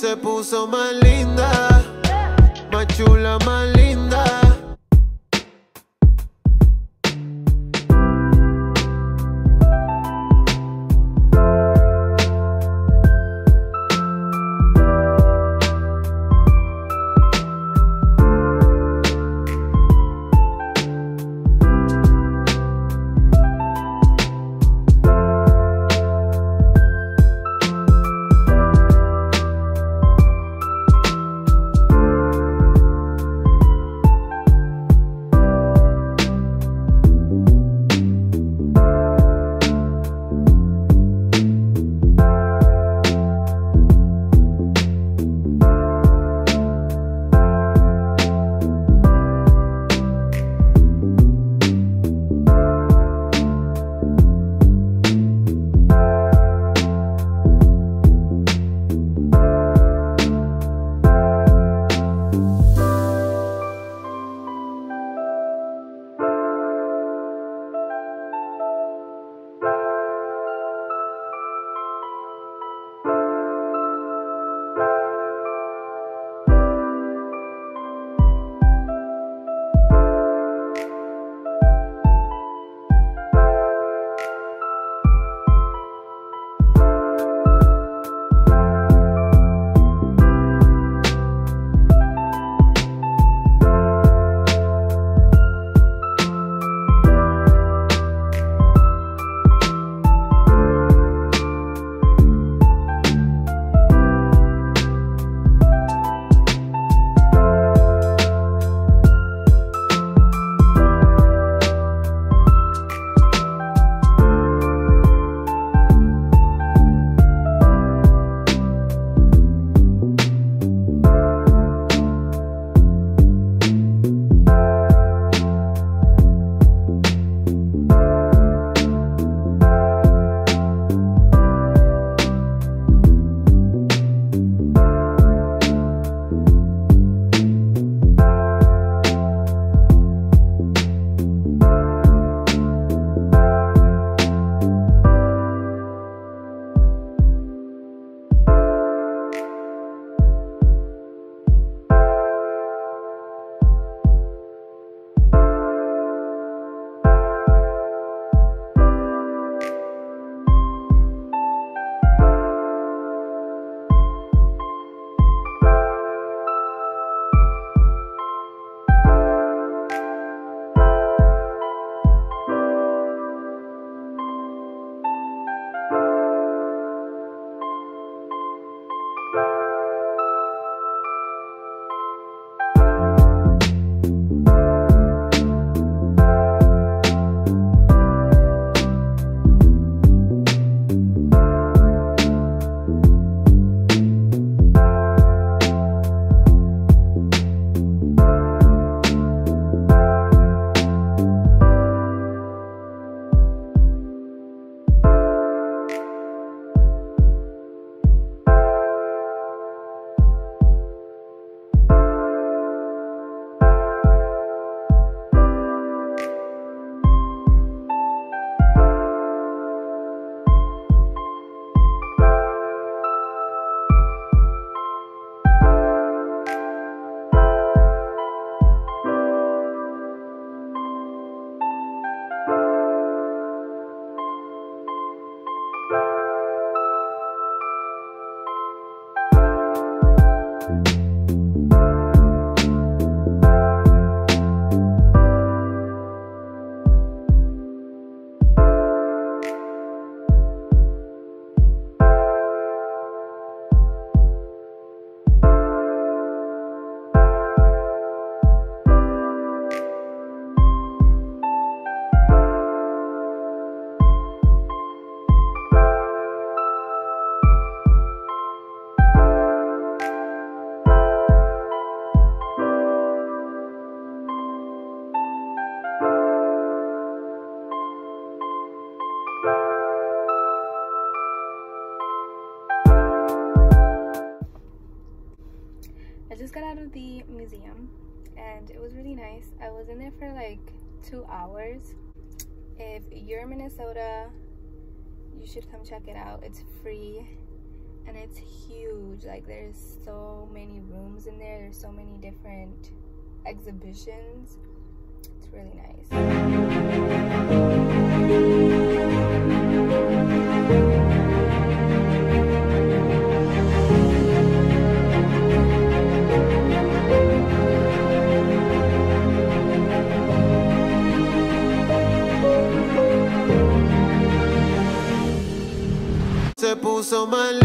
Se puso más linda, más chula, más linda. Just got out of the museum and it was really nice. I was in there for like two hours. If you're in Minnesota, you should come check it out. It's free. and it's huge. Like there's so many rooms in there. There's so many different exhibitions. It's really nice. Se puso